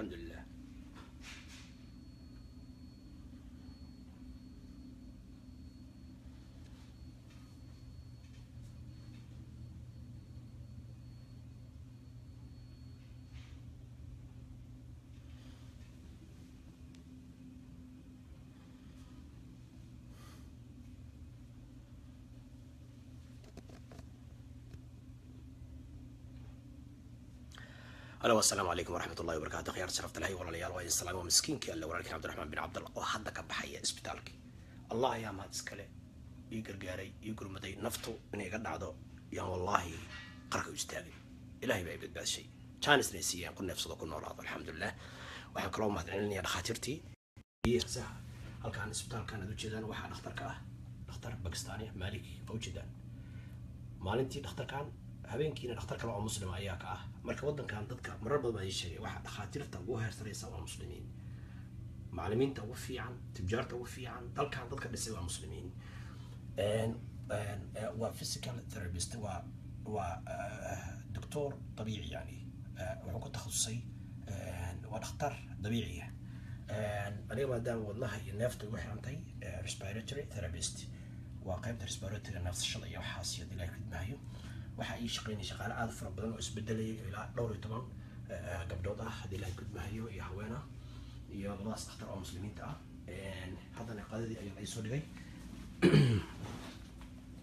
الحمد لله alxamdu lilah alo asalaamu calaykum waraxmat ullahi wabarakatu khyaar sharafta lahay walaalayaal waa insalaam waa miskiinkii alle walaalkii cabdiraxmaan bin cabdallah oo hadda ka baxaya isbitaalkii allah ayaa mahad iskale ii gargaaray ii gurmaday naftu inay iga dhacdo yaan wallaahi qarka u istaagay ilahay baa i badbaadishay jaanisna ay siiyeen ku neefsado ku noolaado alxamdulilah waxaan kaloo mahad celinaya dhakhaatiirtii saha halkaan isbitaalkan aad ujeedaan waxaa dhakhtarka ah. Dhakhtar bakistaaniya maalik waa ujeedaan maalintii dhakhtarkan habeenkiina dhakhtar kale oo muslima ayaa ka ah marka waddankan dadka marar badan baa sheegay waxaa dhakhaatiirta ugu heersaraysa waa muslimiin macalimiinta ugu fiican tibjaarta ugu fiican dalkan dadka dhisay waa muslimiin waa physical therapist waa waa doctor dabiici yani wuxuu ku takhasusay waa dhakhtar dabiiciya aniga maadaama wadnaha iyo neefta ugu xirantay respiratory therapist waa qaybta respiratory neefsashada iyo waxaas iyo ilaahay khidmaayo waxaa ii shaqeynaya shaqaale aada fara badan oo isbedelaya ilaa dhowr iyo toban gabdhood ah haddii ilaahay khidmaayo iyo haweena iyo labadaas dhakhtar oo muslimiinta ah haddana qadadii ayaa la soo dhigay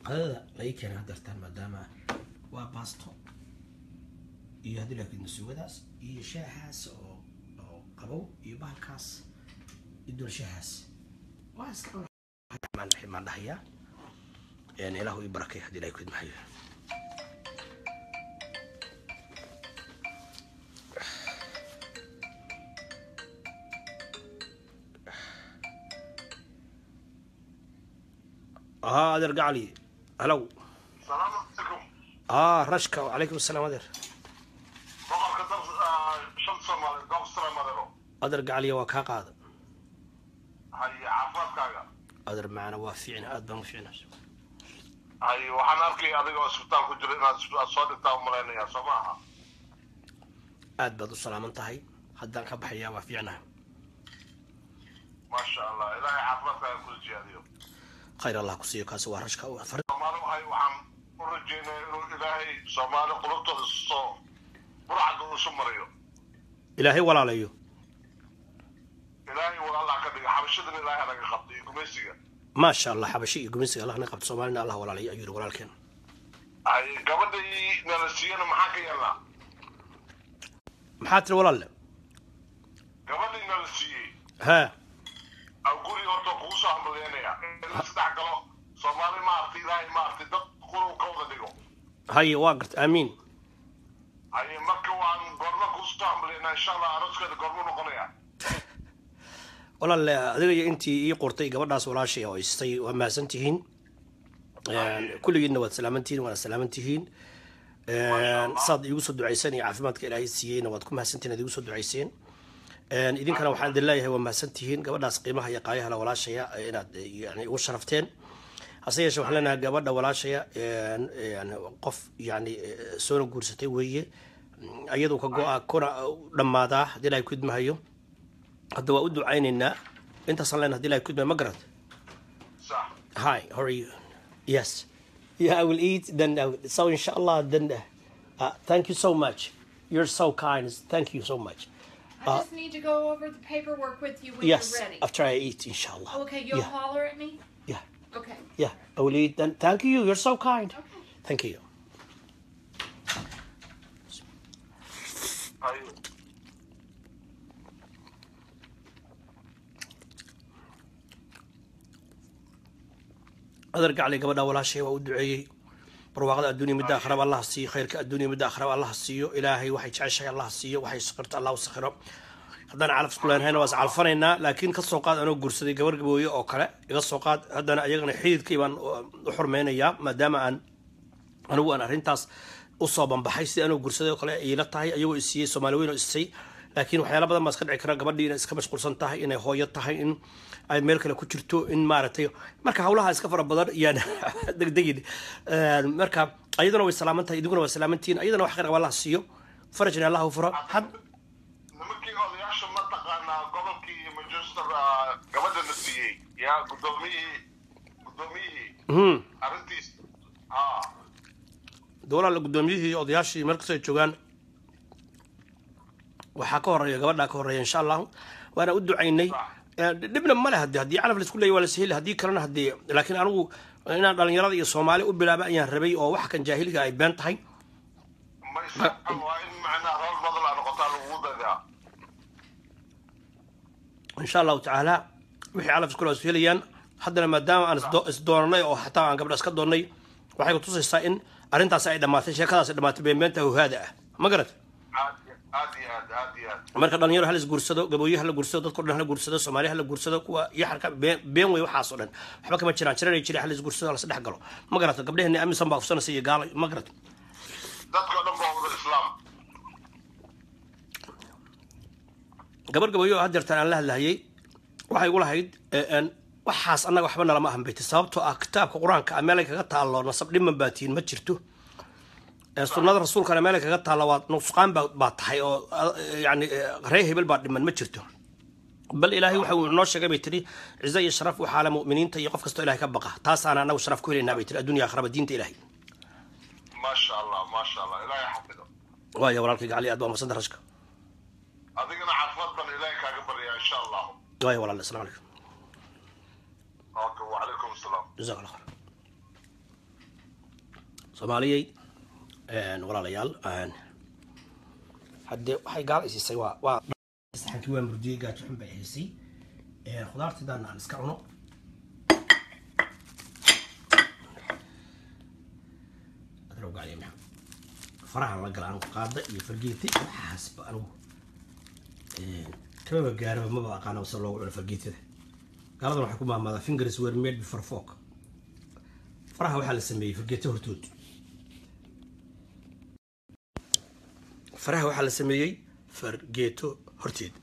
qadada lai keenay hadeertaan maadaama waa baasto iyo haddii ilaahay khidma suugadaas iyo shaahaas oo oo qabow iyo bahalkaas iyo dulshahaas waa iska maan dhahayaa ilaahu ii barakay haddii ilaahay khidmaayo ah adeer gacali halow haa rashka calaykum asalaam adeer adeer gacaliya waa kaa qaada. Adeer macana waa fiicna aad baan u fiicna hay waxaan arkay adiga oo isbitaal ku jiro inaad soo dhintaa u soo ma aad baad u salaaman tahay. Haddaan ka baxayaa waa fiicnaha maasha allah ilaahay caafimaadkaaga ku ziyaadiyo khayr allah ku kusiiyo kaasi waa rashka waxaan u rajeynaya inuu ilaahay soomaali qulubtooda suso burxagga isu marayo ilaahay walaalayo. Ilaahay walaal ka dhiga xabashadana ilaahay hanaga qabto iyo gumaysiga. Maasha allah xabasho iyo gumaysiga allah naga qabto soomaalina allah walaalayo ayuu yidhi walaalkeen. Ay gabadha nala siiyana maxaa ka yeelnaa maxaa tiri walaalle gabadha nala siiyey. Ha. Guri horta kugu soo hambalyeynaya in la saddex galo soomaali maaragtay ilaahay maaragtay dad qurub ka wada dhigo هاي واقرت امين haye marka waan goorma kugu soo hambalyeynaa insha allah arooskeeda goormuu noqonaya لا ادغي انتي اي قرتي gabadhaas walaashay oo istay waa maasan tihiin kulligiinna waad salaaman tihiin waana salaaman tihiin saad iigu soo ducayseen iyo caafimaadka ilaahay siiyeyna waad ku mahadsantihiin aad iigu soo ducayseen idinkana waxaan idin leeyahay waa mahadsan tihiin gabadhaas qiimaha iyo qaayaha la walaashaya inaad yani igu sharafteen hase yeeshee waxaan leenahay gabadha walaashaya qof yani soona guursatay weeye iyadu ka go-a kuna dhammaadaa haddii ilaahay ku idmahayo hadda waa u ducaynaynaa intaasaan leenahay haddii ilaahay ku idmahayo ma garad Hi, how are you? Yes. Yeah, I will eat. Then, I will, so inshallah, then, uh, thank you so much. You're so kind. Thank you so much. I uh, just need to go over the paperwork with you when yes, you're ready. after I eat, inshallah. Oh, okay, you'll Yeah, holler at me? yeah, Okay. yeah. I will eat. Then, thank you. You're so kind. Okay. Thank you. haye adarka cali gabadha walaashay waa u duceeyey barwaaqada adduunya midda akhraba allah siiyo khayrka adduunya midda akhraba allah siiyo ilaahay waxay jeceshahay allah siiyo waxay sakhirto allah u sakhiro haddaan calaf isku leenahayna waa is calfanaynaa laakiin ka soo qaad anoo guursaday gabar gabooye oo kale iga soo qaad haddana ayagana xididkii baan u xurmeynayaa maadaama aan anigu aan arrintaas u soo banbaxay sidii anoo guursaday oo kale iila tahay ayagoo isiiyey soomaali weyn oo isay laakiin waxyaala badan baa iska dhici kara gabadhii inay iska mashquulsan tahay inay hooyo tahay in ay meel kale ku jirto in maaragtay marka hawlaha iska fara badan iyaan degdegin. Marka ayaduna way salaaman tahay idinkuna waa salaamantihiin ayadana wax khayr qaba allah siiyo. Farajna allah u furo had nimankii odayaasha master ah, gabadhana siiyey? Yaa guddoomiyihii guddoomiyihii. Mhm arrintiis haa dowlaha la guddoomiyihii odayaashii meel kastoo ay joogaan waxaa ka horreeya gabadhaa ka horreeya insha allahu waana u ducaynay. Eh, dhibna ma leh haddii haddii calaf la isku leeyahy waa la saheli haddii kalena haddii laakiin anigu inaan dhalinyarada iyo soomaali u bilaaba ayaan rabay oo wax kan jaahiliga ay been tahay. Insha allahu tacaala wixii calaf isku is helayaan haddana maadaama aan isdo- isdoonanay oo xataa aan gabdha iska doonnay waxay ku tusaysaa in arrintaas ay dhammaatay sheekadaas ay dhammaatay beenbeenta hohaada ah. Ma garat marka dhalinyaro hala isguursado gabooye hala guursado dadko dhan hala guursado soomaaliya hala guursado kuwa yaxarka been been wey waxaas oo dhan. Waxba kama jiraan jiranay jira hala isguursado hala isdhex galo. Ma garato gabdheheenni amisan baa ufsanaysa iyo gaala ma garato gabar gabooye oo hadeertaan aan la hadlahayay waxay igu lahayd waxaas annaga waxba nalama ahan bayti sababtoo ah kitaabka qur'aanka ah meelay kaga taallo nasab dhiman baa tihiin ma jirto sunnada rasuulkana meelay kaga taalla waa nusqaan baa tahay oo yani ree hebel baa dhiman ma jirto. Bal ilaahay waxa uu noo sheegay bay tiri cize iyo sharaf waxaa la mu'miniinta iyo qof kastoo ilahay ka baqa. Taasaana anagu sharaf ku helaynaa bay tiri addunya akhraba diinta ilahay maasha allah maasha allah ilaahay xafido. Waayo walaalkayga cali aad baa masan darashka adigana caafimaad baan ilaahay kaaga baryaa insha allahu waayo walaal asalamu calaykum asalaam jazaak allah khayr. Soomaaliyey. een, walaalayaal haddee waxay gaala isiisay waa waa saxankii waa murdiyey gaajo xun bay haysay Een, khudaartidaana aan iska cuno adrow gacliya maxaa faraha la gala anigu qaada iyo fargeeti waxaasba anigu kamaba gaaraba maba aqaana se loogu cuno fargeetada gaaladan waxay ku maamaadaa fingers were made before fork faraha waxaa la sameeyey fargeeto hortood faraha waxaa la sameeyey fargeeto horteed.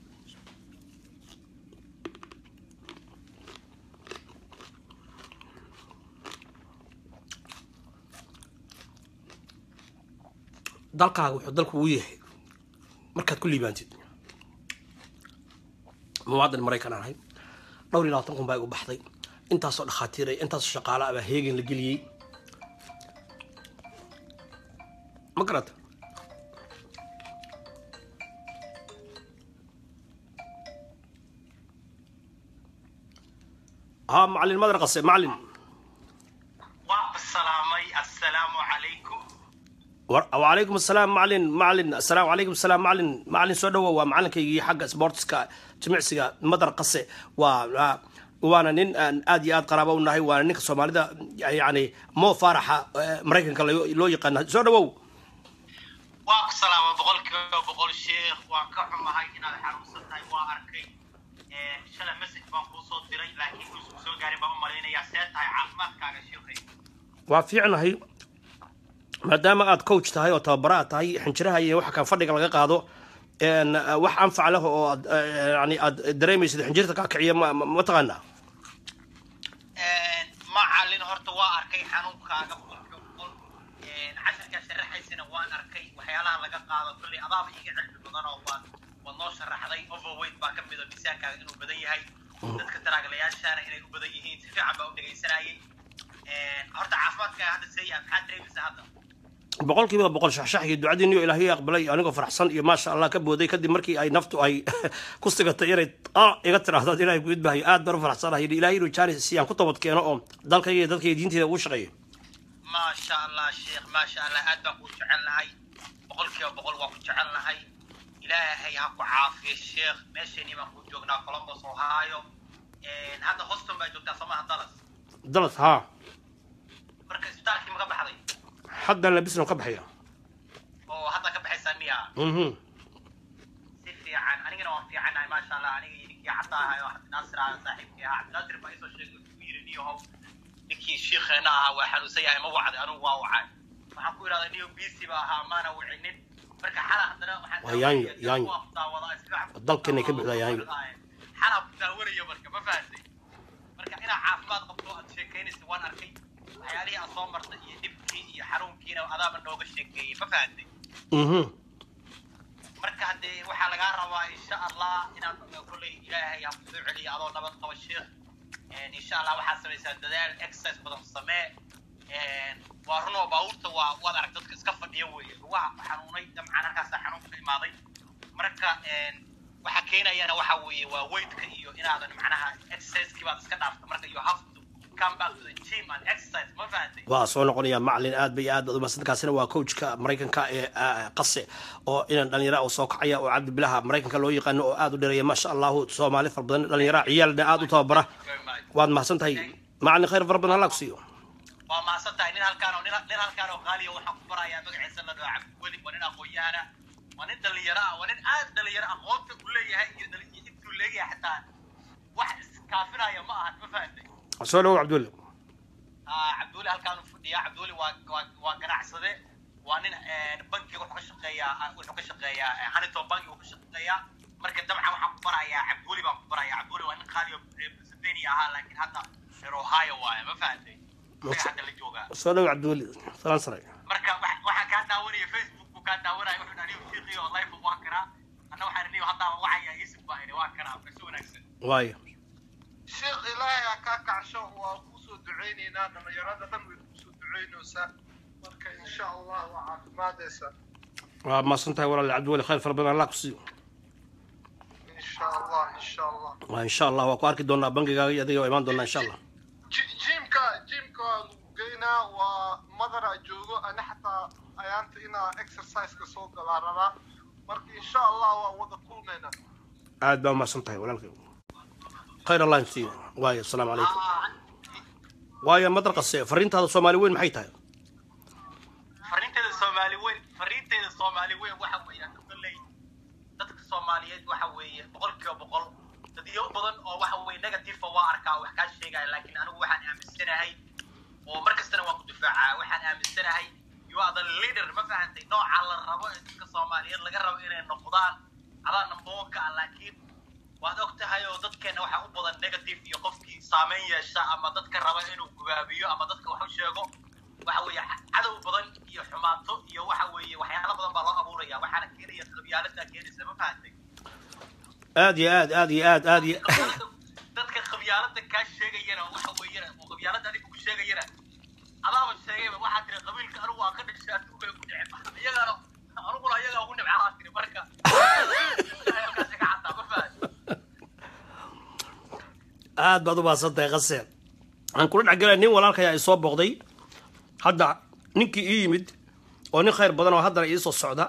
Dalkaaga wuxuu dalku uu yahay markaad ku liibaantid. Muwaadin maraykan aan ahay. Dhowr iyo labaatan kun baa igu baxday. Intaasoo dhakhaatiiray intaasoo shaqaale ah baa heegan la geliyey. Ma garata ها معلن مدرقة معلن وسلامي السلام عليكم. وعليكم السلام معلن معلن السلام عليكم السلام معلن معلن سودو ومعلن كي حق سبورتسكا تمعسكا مدر قصي و وأنا نن آدي آد قرابة ونهي وأنا نك سوماليدا يعني مو فرحه آه، مريكن كلا لو يقن سودو واك سلام بقول كي بقول شيخ واك soo diray laakiin uusan soo gaarin baan u malaynayaa see tahay caafimaadkaaga sheekhay waa fiicnahay maadaama aad coach tahay oo tababara aad tahay xinjiraha iyo waxa kan fadhiga laga qaado wax anfac leh oo aad yani aad dareemaysid xinjirta kaa kiciya ma ma- ma taqaanaa? Macalin horta waa arkay xanuunkaaga casharkaa sharaxaysana waan arkay waxyaalaha laga qaado kolley adaaba iga cilmi badan oo waa waad noo sharaxday overweight baa ka mid a miisaankaaga inuu badan yahay dadka taraaglayaashaana inay u badan yihiin si fiican baa u dhegaysanayay horta caafimaadkaaga hadda see yahay maxaad dareemaysaa hadda? Boqolkiiba boqol shaxshax iyo ducadiiniyo ilaahay aqbalay anigoo faraxsan iyo maasha allah ka booday kadib markii ay naftu ay ku sigatay inay ah iga tiraahdaad ilaahay ku idbahayo aad baan u faraxsanahay ilaahay inuu jaanis si aan ku toobad keeno oo dalkayga iyo dadkayga diinteeda ugu shaqeeyo maasha allah sheekh maasha allah aad baan kuu jecelnahay. Boqolkiiba boqol waa ku jecelnahay ilaahay ha ku caafiyo sheekh meesheenii baan ku joognaa columbus ohio hadda hoston baa joogtaa samaha dallas dalad haa marka isbitaalkii ma ka baxday haddan labisna ka baxaya oo hadda ka baxaysaa miya mhm si fiican anigana waan fiicanahay maasha allah aniga iyo ninkii cadda ahay oo cabdinaasir ah saaxiibkii ahaa cabdinaasir baa isoo sheegay wuxuu yidhi niyahow ninkii shiikheena ahaa waa xanuunsan yahay ma wacday anigu waa wacay waxaan ku idhahdaa niyo bisi ba ahaa maana wicinin marka xala haddana waxaan Waa yaanyo, yaanyo. daawadaa si fiican Dalkeenay ka buuxdaa yaanyo. xala ku daawanaya marka ma fahamtay marka inaad caafimaad qabto aad sheekaynaysa waan arkay waxyaalihii aad soo martay iyo dhibkii iyo xanuunkiina adaaba nooga sheekeeyey ma fahamtay mhm marka haddee waxaa lagaa rabaa insha allah inaad kolley ilaahay ha ku soo waa runoo baabuurta waa waad arag dadka iska fadhiya weeye. Lugaha xanuunay dabcan halkaasaa xanuun ka imaaday. Marka waxa keenayana waxa weeye waa weydka iyo inaadan macnaha exercisekii baad iska dhaafta. Marka you have to come back to the gym and exercise ma fahantay waa soo noqonaya macalin aad bay aad baad umaadsankaasina waa coachka maraykanka ee qase oo inan dhalinyara oo soo kacaya oo cabdibilaha maraykanka loo yaqaano oo aad u dheereeya maasha allahu soomaali fara badan dhalinyara ciyaalna aad u tababara. Waad mahadsan tahay macalin khayr fara badan allah ku siiyo waa mahadsan tahay nin halkaan nin halkaan oo qaaliya waxaan ku barayaa magaciisa la dhaho cabdiweli waa nin aqoon-yahana waa nin dhalinyaro ah waa nin aad dhalinyaro aqoonta u leeyahay iyo intuu leeyahay xataa wax iskaafinaya ma ahan ma fahantay soo dhawow cabdiweli Ah, cabdiweli halkaan u fadhiyaa. Cabdiweli waa waa waa ganacsade. Waa nin bankiga wuxuu ka shaqeeyaa ah, wuxuu ka shaqeeyaa eh, huntington banki wuxuu ka shaqeeyaa. Marka dabcan waxaan ku barayaa cabdiweli baan ku barayaa. Cabdiweli waa nin qaali oo reer pennsylvania ahaa laakiin hadda reer ohio waaye ma fahantay صلى الله عليه وسلم صلى الله عليه وسلم مركا واحد كان داوري فيسبوك وكان داوري وحنا نيو فيقي والله يفهم واكرا أنا واحد نيو حتى وعي يسب باين يعني واكرا بسونا اكسن واي. شيخ إلهي أكاك عشو هو كوسو دعيني نادا ما يرادا دم كوسو دعيني وسا. مركا إن شاء الله وعاك ما ديسا آه، ما صنتها ولا العدول خير فربنا الله كسيو إن شاء الله إن شاء الله. آه، إن شاء الله. وأكو أركي دونا بنكي قاقي إن شاء الله. Geynaa waa madara joogo ana xataa ayaanta inaa exerciseka soo galaa rabaa marka insha allah waa wada kulmayna aad baa umahadsan tahay walaalkay. Khayr allah in siiyo waayo asalaamu calaykum waayo madar qase fariintaada soomaali weyn maxay tahay? Fariinteeda soomaali weyn fariinteeda soomaali weyn waxa weeye kolley dadka soomaaliyeed waxa weeye boqolkiiba boqol. Dadyo badan oo waxa weeye negative waa arkaa wax kaa sheegaya laakiin anigu waxaan aaminsanahay oo mar kastana waan ku difaacaa waxaan aaminsanahay you are the leader. Ma fahantay nooca la rabo ee dadka soomaaliyeed laga rabo inay noqdaan? Adaa number one ka ah laakiin waad og tahay oo dadkeena waxaa u badan negative iyo qofkii saameyn yeesha ama dadka raba inuu gubaabiyo ama dadka wax u sheego. Waxa weeye cadow badan iyo xumaato iyo waxa weeye waxyaalo badan baa loo abuuraya waxaana keenaya qabyaalada keenaysa ma fahantay aad iyo aad aad iyo aad aad iyo dadka qabyaalada kaa sheegayana waxa weeyana oo qabyaalada adiga sheegayana. Adaaba sheegayba waxaa tiri qabiilka anigu waa ka dhashay adduunka ku dhece iyagana aniguna iyagaa ugu nibcaa tiri marka. Halkaasi ka caddaa ma fahantay aad baad u mahadsan tahay qase aan kula dhexgelay nin walaalkaya ay soo booqday. Hadda ninkii ii yimid oo nin khayr badan oo haddana ii soo socda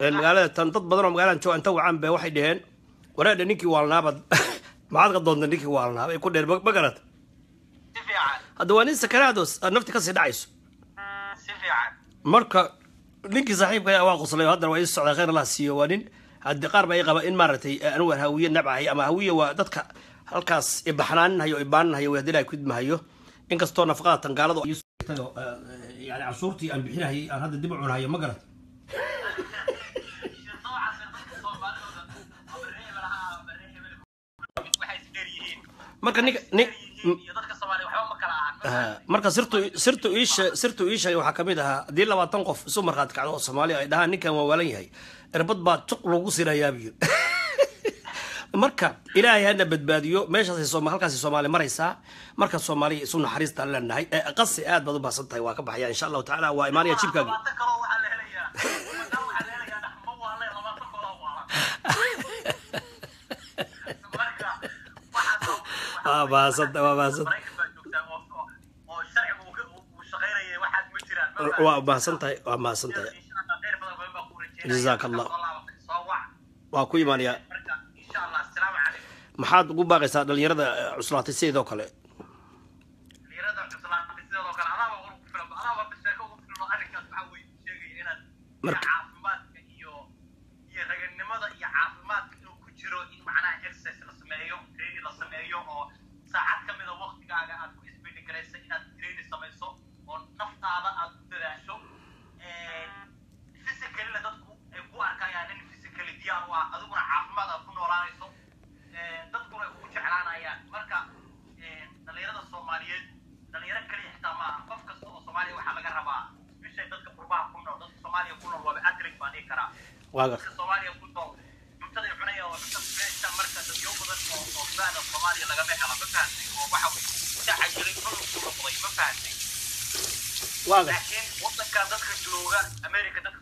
ee magaalada tan dad badan oo magaaladan jooga inta wacaan be waxay dhaheen wareedha ninkii waalnaabad maxaad ka doonta ninkii waalnaab ay ku dheheen ma garata hadda waa nin sakaraados aad nafti ka sii dhacayso. Marka ninkii saaxiibka ayaa waa qoslay haddana waa ii socday khayr allah siiyo waa nin haddii qaar baa ii qaba in maaragtay aan hawiye nabcahay ama hawiye waa dadka halkaas ibaxnaaninhayo ibaaninhayo waa haddii ilahay kudmahayo inkastoo nafaqada tangaalada oo ii sugtay oo, eh, yani cashuurtii aan bixinahayay aan hadda dib u cunahayo ma garat marka ninka marka sirtu sirtu iisha sirtu ii sheegay waxaa ka mid ahaa haddii labaatan qof isu markhaati kacdo oo soomaaliya ay dhahaan ninkan waa waalan yahay. Erbad baa juq lagu sirayaa biyo marka ilaahay hana badbaadiyo meeshaasay sooma halkaasay soomaali maraysaa marka soomaaliya isu naxariistaan leenahay ee qasi aad baad u baahsan tahay waa ka baxaya insha allahu tacaala waa imaanaya jibkaagi labaatan kaloo waxaa la waa mahadsan tahay waa mahadsan tahay insha allah khayr badan badan baa kuu rajeynaya. Jazaak Allah. Soo laabatay, soo wac. waa ku imaanaya marka insha allah assalaamu calaykum maxaad ugu baaqaysaa dhalinyarada eh, cuslaatay sideedoo kale dhalinyarada cuslaatay sidoo kale adaaba war ku filan adaaba sheeko ugu filan oo arrinkaas waxa weeye sheegaya inaad Marka- caafimaadka iyo iyo raganimada iyo caafimaadka inuu ku jiro in macnaha exercise la sameeyo training la sameeyo oo saacad ka mida waqtigaaga aad ku isbedhi garaysa inaad training samayso oo naftaada aad ku dadaasho physicalina dadku ay ku arkayaan in ah adiguna caafimaad aad ku noolaanayso. Dadkuna ay kugu jeclaanayaan. Marka dhalinyarada soomaaliyeed dhalinyaro kaliya xitaa maaha qof kasta oo soomaaliya waxaa laga rabaa bishay dadka qurbaha ku nool. Dadka soomaaliya ku nool waaba atrik baan dhihi karaa. Waa dadka soomaaliya ku nool cuntada ay cunayaan waa cunta marka dadyo badan oo oo baada soomaaliya lagama hela ma fahamtay oo waxa weye inta cayiray cunugku noqday ma waa gar laakiin wadankan dadka jooga america dadka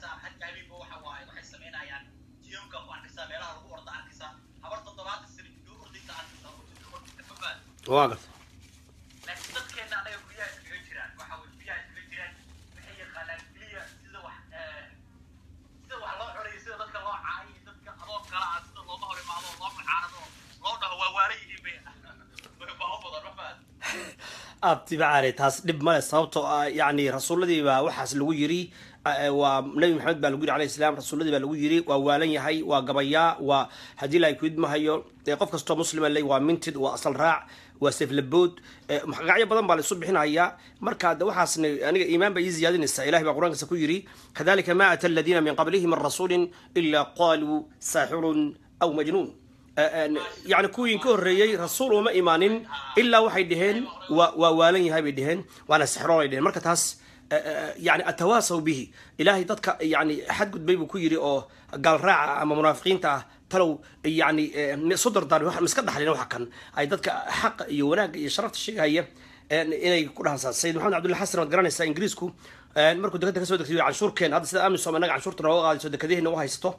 واقف. آه، أبتي بعاري تاس دب ما آه، يعني رسول الله دي بوحاس waa nabi maxamed baa lagu yiri alayhi salaam rasuuladii baa lagu yiri waa waalan yahay waa gabayaa waa haddii la kuidmahayo eh, qof kastoo muslima ley waa mintid waa asal raac waa seeflabood eh, magacyo badan baa laisu bixinayaa marka de waxaasna aniga iimaan baa ii ziyaadinaysaa ilahi baa qur'aankiisa ku yiri kadalika ma ata aladiina min qablihim min rasuulin ila qaluu saaxirun aw majnuun. Yani kuwii ka horreeyey rasuul uma imaanin ilaa waxay dhaheen waa waa waalan yahay bay dhaheen waana sixroolay dhaheen. Marka taas yani atawaasaw bihi ilaahay dadka yani xadgudbay buu ku yiri oo gaal raaca ama munaafiqiinta ah talow yani wax iska dhaxlin waxa kan ay dadka xaqa iyo wanaagga iyo sharafta sheegaya inay ku dhahansaan sayid maxamed cabdulla xasan waad garanaysaa ingiriisku markuu dekada ka soo degtay canshuurkeen hadda sida amisom annaga canshuurta nooga qaadayso dekadihii nagu haysato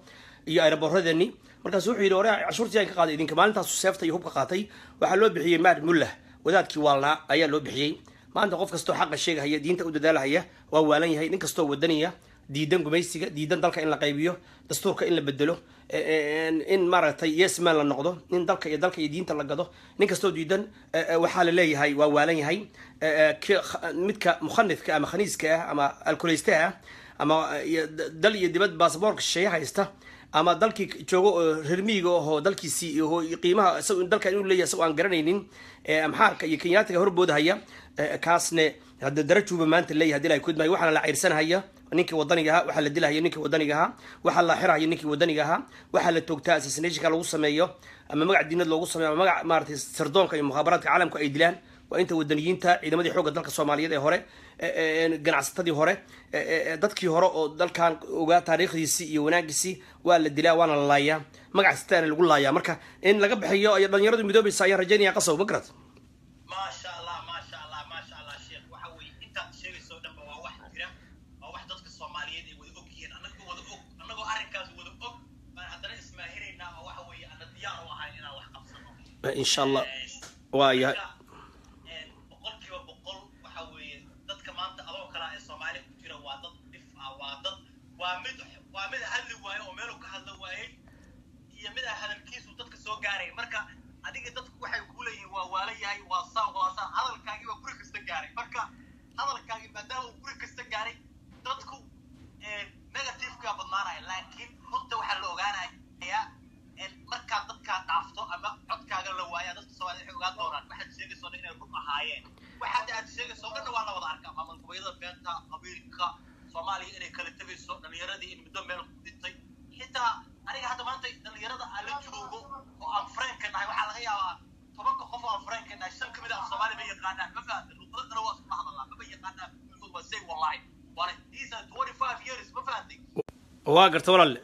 iyo aeroboorradeeni markaasu wuxuu yidhi ore canshuurtii aan ka qaaday idinka maalintaasu seefta iyo hubka qaatay waxaa loo bixiyey maad mullah wadaadkii waalnaa ayaa loo bixiyey maanta qof kastoo xaqa sheegahaya diinta u dadaalahaya waa waalan yahay nin kastoo wadanaya diidan gumaysiga diidan dalka in la qaybiyo dastuurka in la bedelo in maaragtay yesman la noqdo in dalka iyo dalka iyo diinta la gado nin kastoo diidan waxaa la leeyahay waa waalan yahay midka mukhanifka ama khaniiska ah ama alkuleysta ah ama dal iyo dibad basaboorka shisheeye haysta ama dalkii joogo oo reer miyiga ahoo dalkiisii qiimaha isagu dalka inuu leeyahay isagoo aan garanaynin amxaarka iyo kenyaatiga horboodahaya kaasne hadda darajuuba maanta leeyahay haddii la kudmayo waxaana la cayrsanahaya ninkii wadaniga ahaa waxaa la dilahaya ninkii wadaniga ahaa waxaa la xirahaya ninkii wadaniga ahaa waxaa la toogtaa assassinationka lagu sameeyo ama magac diinad loogu sameeyo ama magac maaragtay sirdoonka iyo mukhaabaraadka caalamku ay dilaan waa inta wadaniyiinta ciidamadii xoogga dalka soomaaliyeed ee hore ganacsatadii hore dadkii hore oo dalkan ogaa taariikhdiisii iyo wanaagiisii waa la dilaa waana la laayaa. Magac sitaana lagu laayaa. Marka in laga bixiyo iyo dhalinyaradu midoobaysa ayaan rajaynaya qasow magarad maasha allah maasha allah maasha allah sheekh waxa weeye intaad sheegayso dhanba waa wax jira waa wax dadka soomaaliyeed ay wada og yihiin annagoo wada og annagoo arrinkaas wada og baan haddana ismaahiraynaa oo waxa weeye ana diyaar u ahayn inaan wax qabsano insha allah waa yahay boqolkiiba boqol waxa weeye dadka maanta adoo kale ee soomaali ku jira waa dad dhif ah waa dad waa mid waa mid hadli waaye oo meeluu ka hadla waayey iyo mid ah hadalkiisu dadka soo gaaray marka adiga dadku waxay ku leeyihiin waa waala yahay waa saa waa saa. Hadalkaagii baa guri kasta gaaray. Marka hadalkaagii maadaama uu guri kasta gaaray dadku negativeka badnaanaya. Laakiin runta waxaa la ogaanayaa markaad dadkaa dhaafto ama codkaaga la waaya dadka soomaaliyed waxay ogaan doonaan waxaad sheegayso dhan inay run ahaayeen waxaad aad sheegayso dhanna waa la wada arkaa maamul goboleedyada beenta qabiilka soomaaliya tegayso dhalinyaradii in muddo meel dhintay. Xitaa aniga hadda maanta dhalinyarada aan la joogo oo aan franka nahay waxaa laga yaabaa tobanka qof oo aan franka nahay shan ka mid ah soomaali ma yaqaanaan. Ma fahamta luqado kale waa isma hadalaa maba yaqaanaan. Waa say wallahi waana these are twenty five years. Ma fahamtay waa garta walaale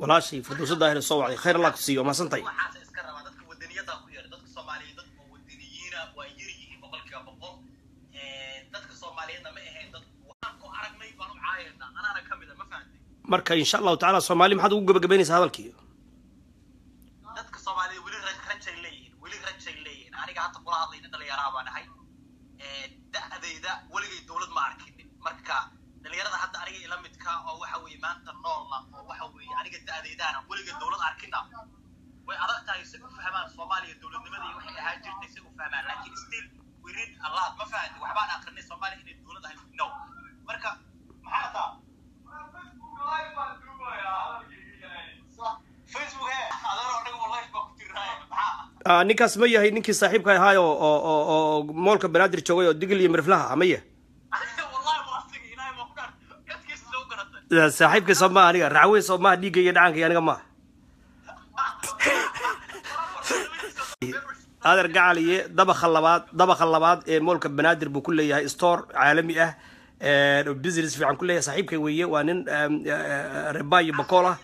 walaashay firdowsa daahir soo wacday. Khayr allah ku siiyo mahadsantahay marka insha allahu tacaala soomaali maxaad ugu gabagabaynaysaa hadalkii? Dadka soomaaliyeed weli rajay leeyihiin weli rajay leeyihiin. Aniga hadda kula hadlay nin dhalinyaraa baan ahay. Da'dayda weligay dowlad ma arkinin. Marka dhalinyarada hadda aniga ila midka oo waxa weeye maanta noolna oo waxa weeye aniga da'daydaana weligay dowlad arkina way adag tahay si u fahmaan soomaaliya dowladnimadii waxay ahaan jirtay si u fahmaan. Laakiin still we read ma fahanti waxbaan akrinay soomaaliya inay dowlad ahay no. Marka maxaa taa ninkaas ma yahay ninkii saaxiibka ahaay oo oo oo- oo moolka banaadir joogay oo digil iyo miriflaha ah, ma yahay? Wallahi waa asiga ilaahay baa ku dhaar codkiisa soo garatay. Ah, saaxiibkiisa ma aniga racweyn soo maha dhiigga iyo dhacanka iyo aniga maaha. Adeer gacal iyo dabaqa labaad dabaqa labaad ee moolka banaadir buu ku leeyahay store caalami ah oo business fiican ku leeyahay saaxiibka weeye. Waa nin em, reba iyo bakool ah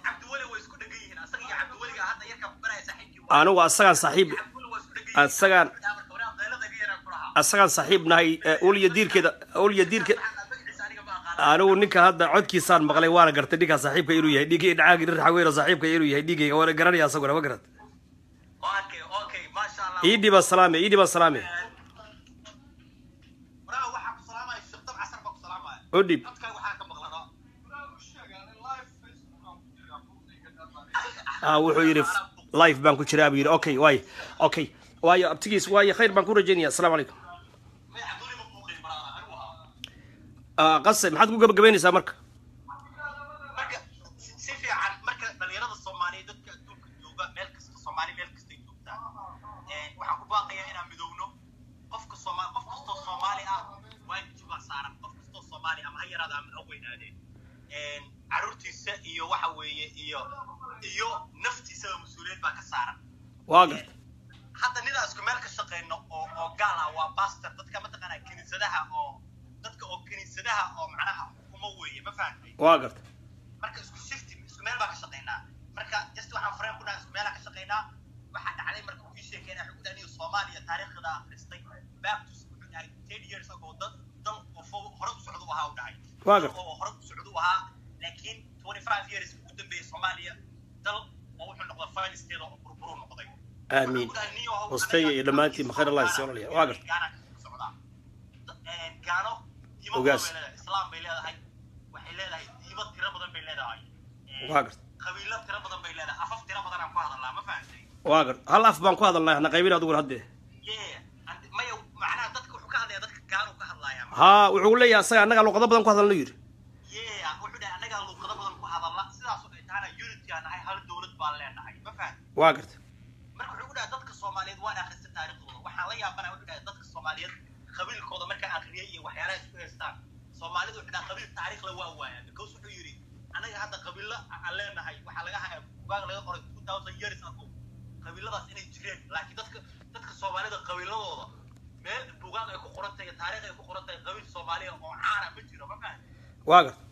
anigu asagaan saaxiib asagaan asagaan saaxiib nahay uliya diirkeeda uliya diirke. Anigu ninka hadda codkiisaan maqlay waana gartay ninkaa saaxiibka inuu yahay dhiigga dhacaagi raxweyn oo saaxiibka inuu yahay dhiiggayga waana garanaya asaguna ma garat okay okay maasha allah ii dhiba salaame ii dhiba salaame. Walaal waxaa ku salaamaya sheekh dab casar baa ku salaamaya. U dhib ah wuxuu yidhi life baan ku jiraa buu yidhi okay waay okay waayo abtigiis waayo khayr baan ku rajaynaya asalaamu calaykum Ah, qase maxaad ku gabagabaynaysaa marka? Marka baa carruurtiisa iyo waxa weeye iyo iyo naftiisaba mas'uuliyad baa ka saaran. Waa garta. Hadda nidaa isku meel ka shaqeyno oo oo gaal ah waa pastor dadka mataqaanaa kiniisadaha oo dadka oo kiniisadaha oo macnaha xukumo weeye ma fahamtay waa garta. Marka isku shifti isku meel baan ka shaqeynaa. Marka just waxaan fareen ku dhahay isku meelaan ka shaqeynaa. Waxaa dhacday marka uu ii axmed aniyo soomaaliya taariikhda akhristay baptist wuxuu dhahay ten years ago. Dad dal oo fo- hore u socdu ahaa u dhahay Waa Dal gartay. oo hore u socdu ahaa laakiin twenty five years ugu dambeeyay soomaaliya dal oo wuxuu noqday finesteeda oo burburu noqday aamiin hoosteeya iyo dhammaantiin makhayr allah isii ololaya waa garta. Ogaas. waa hal af baan ku hadalnay hana qaybin adiguna haddee haa wuxuu leeyahay asaga annagaa luqado badan ku hadalna yidhi. Waa garta marka wuxuu dhahay dadka soomaaliyeed waan akhristay taariikhdooda. Waxaan la yaabanaya wuxuu dhahay dadka soomaaliyeed qabiilkooda markaa akhriyay iyo waxyaalaha isku haystaan. Soomaalidu wuxuu dhahay qabiil taariikh la waa waaya because wuxuu yidhi anaga hadda qabiilo aan leenahay waxaa laga hayaa bugaag laga qoray two thousand years ago. Qabiiladaas inay jireen. Laakiin dadka dadka soomaalida qabiiladooda meel bugaag ay ku qoran tahay taariikh ay ku qoran tahay qabiil soomaaliya oo caana ma jiro ma fahan waa garta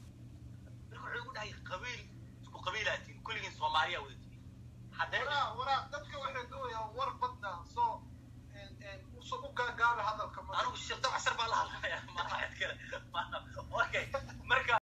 marka wuxuu ku dhahay qabiil isku qabiilaatiin kulligiin soomaaliya wada dadka waxay doonayaan war badda soo u soo u gaagaaba hadalka anigu sheekh dabcasar baa la hadlaya marka